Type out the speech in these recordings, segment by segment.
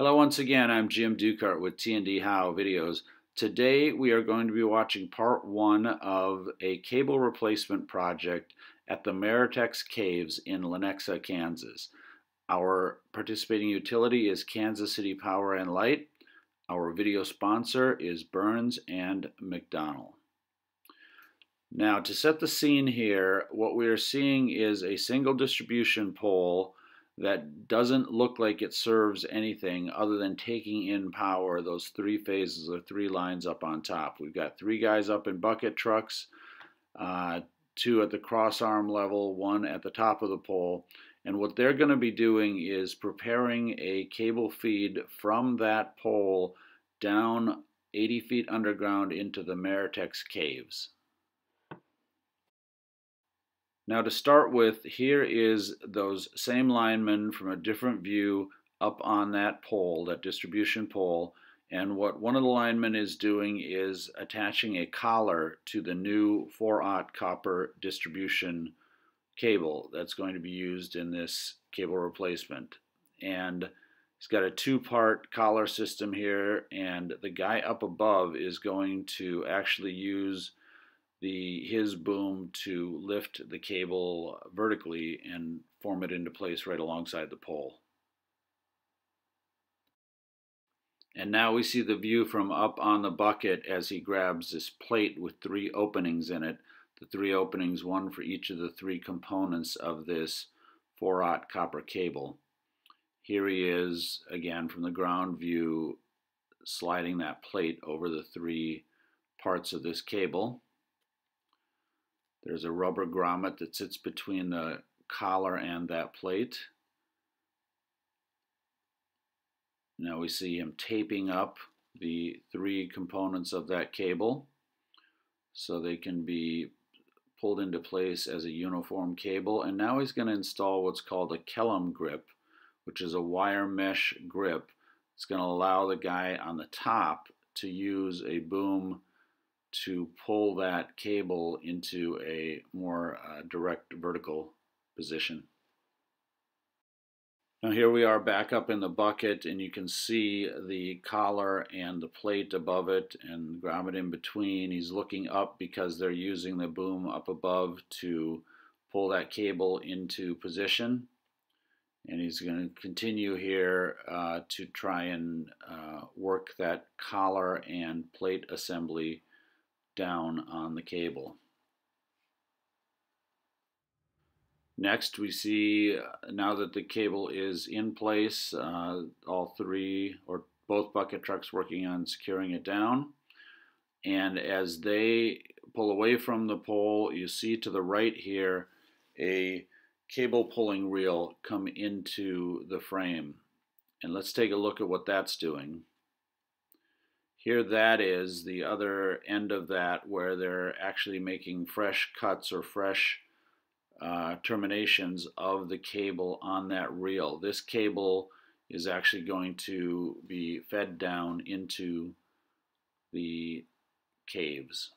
Hello once again, I'm Jim Dukart with T&D How Videos. Today we are going to be watching part one of a cable replacement project at the Meritex Caves in Lenexa, Kansas. Our participating utility is Kansas City Power and Light. Our video sponsor is Burns and McDonnell. Now to set the scene here, what we are seeing is a single distribution pole that doesn't look like it serves anything other than taking in power those three phases or three lines up on top. We've got three guys up in bucket trucks, uh, two at the cross arm level, one at the top of the pole. And what they're going to be doing is preparing a cable feed from that pole down 80 feet underground into the Meritex caves. Now to start with, here is those same linemen from a different view up on that pole, that distribution pole, and what one of the linemen is doing is attaching a collar to the new 4-aught copper distribution cable that's going to be used in this cable replacement. And he's got a two-part collar system here, and the guy up above is going to actually use the his boom to lift the cable vertically and form it into place right alongside the pole. And now we see the view from up on the bucket as he grabs this plate with three openings in it. The three openings, one for each of the three components of this 4-aught copper cable. Here he is, again, from the ground view, sliding that plate over the three parts of this cable. There's a rubber grommet that sits between the collar and that plate. Now we see him taping up the three components of that cable so they can be pulled into place as a uniform cable. And now he's going to install what's called a Kellam grip, which is a wire mesh grip. It's going to allow the guy on the top to use a boom to pull that cable into a more uh, direct vertical position. Now here we are back up in the bucket and you can see the collar and the plate above it and grommet in between. He's looking up because they're using the boom up above to pull that cable into position. And he's going to continue here uh, to try and uh, work that collar and plate assembly down on the cable. Next we see uh, now that the cable is in place, uh, all three or both bucket trucks working on securing it down. And as they pull away from the pole, you see to the right here a cable pulling reel come into the frame. And let's take a look at what that's doing. Here that is the other end of that where they're actually making fresh cuts or fresh uh, terminations of the cable on that reel. This cable is actually going to be fed down into the caves.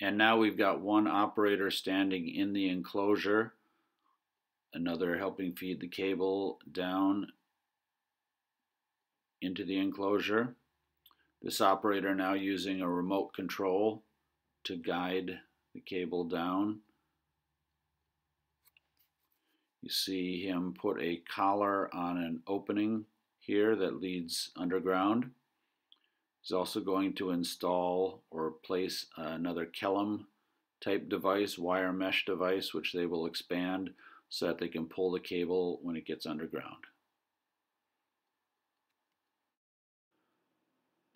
And now we've got one operator standing in the enclosure, another helping feed the cable down into the enclosure. This operator now using a remote control to guide the cable down. You see him put a collar on an opening here that leads underground. He's also going to install or place another Kellam type device, wire mesh device, which they will expand so that they can pull the cable when it gets underground.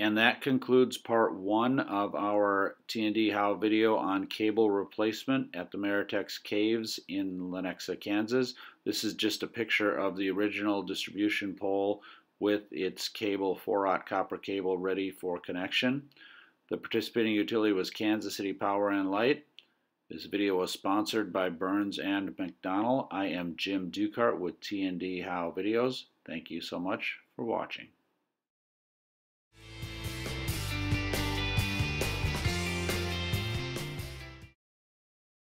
And that concludes part one of our T&D How video on cable replacement at the Meritex Caves in Lenexa, Kansas. This is just a picture of the original distribution pole with its cable, 4-aught copper cable ready for connection. The participating utility was Kansas City Power and Light. This video was sponsored by Burns and McDonnell. I am Jim Dukart with T&D How Videos. Thank you so much for watching.